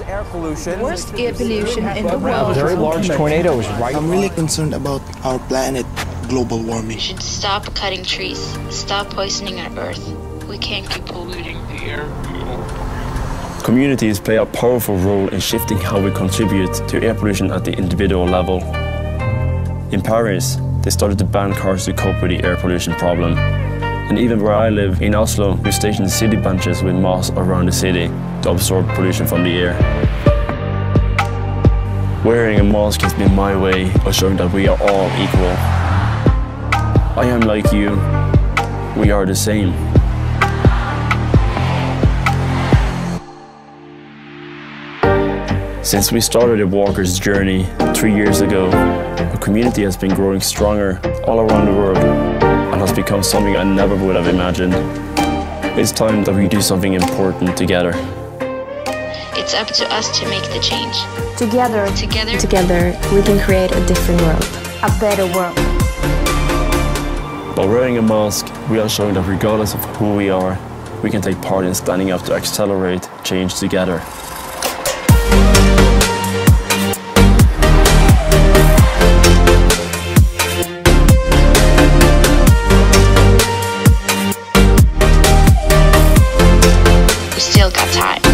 world's air pollution. Worst air pollution in the world. Very large tornadoes right I'm really concerned about our planet, global warming. We should stop cutting trees, stop poisoning our earth. We can't keep polluting the air. Communities play a powerful role in shifting how we contribute to air pollution at the individual level. In Paris, they started to ban cars to cope with the air pollution problem. And even where I live, in Oslo, we stationed city benches with moss around the city to absorb pollution from the air. Wearing a mask has been my way of showing that we are all equal. I am like you. We are the same. Since we started the Walker's journey three years ago, our community has been growing stronger all around the world and has become something I never would have imagined. It's time that we do something important together. It's up to us to make the change. Together, Together, together, we can create a different world, a better world. By wearing a mask, we are showing that regardless of who we are, we can take part in standing up to accelerate change together. time.